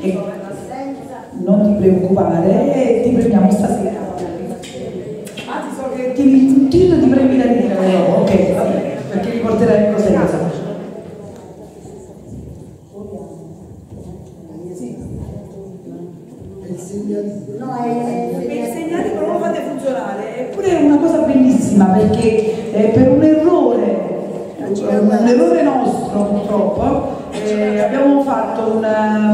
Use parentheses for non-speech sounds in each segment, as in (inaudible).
e non ti preoccupare, ti premiamo stasera. Anzi, so che tieni il puntino di premi da dire, ok, vabbè, perché li porterai cose a casa. No, è... Per i segnali non lo fate funzionare, eppure è una cosa bellissima perché eh, per un errore, un errore nostro purtroppo, eh, abbiamo fatto una,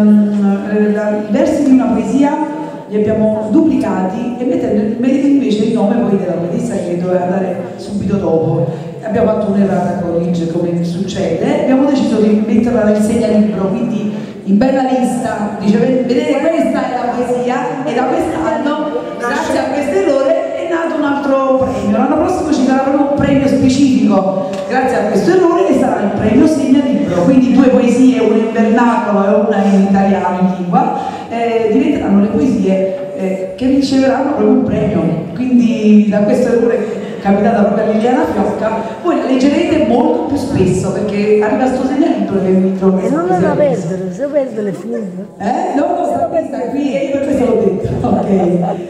poesia li abbiamo duplicati e mettendo invece il nome poi della poetessa che doveva andare subito dopo. Abbiamo fatto un'errata corrige come succede, abbiamo deciso di metterla nel segnalibro, quindi in bella lista, dice vedete questa è la poesia e da quest'anno, grazie a questo errore, è nato un altro premio. L'anno prossimo ci sarà proprio un premio specifico, grazie a questo errore, che sarà il premio segnalibro. Quindi due poesie, una in vernacolo e una in italiano, in lingua, eh, diventeranno le poesie eh, che riceveranno proprio un premio. Quindi da questo errore capitata proprio a Liliana Fiocca, voi la leggerete molto più spesso perché arriva sto segnalibro che vi trovo. E non la perdere, se perde le film. Eh? No, no, sta qui, sta qui e io per questo l'ho detto. (laughs) Ok.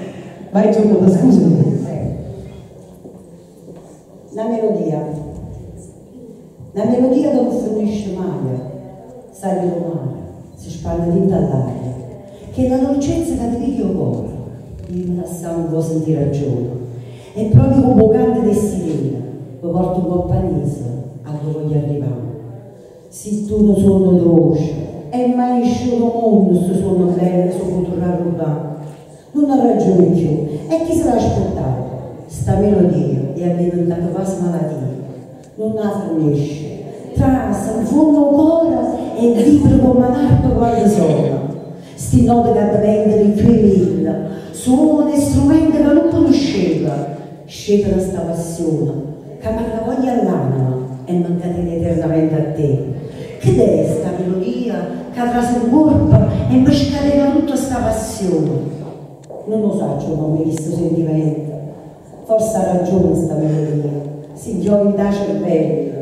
Vai Giorgio, scusami. La melodia. La melodia non finisce mai, sale mare, si spande dentro all'aria, che la dolcezza ti io cuore, io me la stanno può sentire ragione. E proprio come un cante di sirena, vi porto un po' panese a dove voglio arrivare. Se tu non sono dolce, e mai nessuno mondo sto suono bello, su cultura urbana. Non ha ragione più, e chi se l'ha aspettato? Sta melodia è diventata quasi malattia, non la finisce, trasa, in fondo ancora Sti note che diventano incredibili, suono di strumenti che non conosceva, scende da sta passione, che mi la voglia all'anima e mancate eternamente a te. Che è sta melodia che trasa il corpo e mi scatena tutta sta passione? Non lo so come questo sentimento, forse ha ragione sta melodia, si gioia da cervello,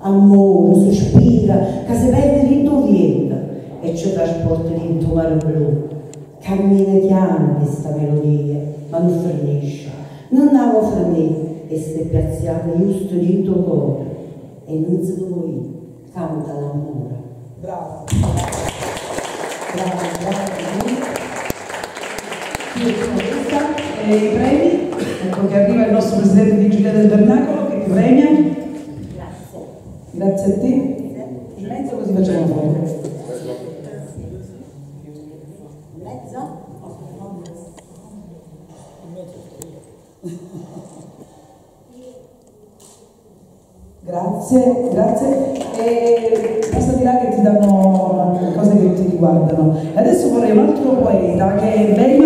amore, sospira, che si perde e ci trasporta dentro mare blu. Cammina piano questa melodia, ma non finisce, non può finire e si è piazzata giusto dentro il cuore e non si voi, canta l'amore. Brava. Brava, brava. Questa, eh, I premi, ecco che arriva il nostro presidente di Giulia del Vernacolo che ti premia. Grazie. Grazie a te. Grazie, grazie. E basta dirà che ti danno cose che ti riguardano. Adesso vorrei un altro poeta che è Bello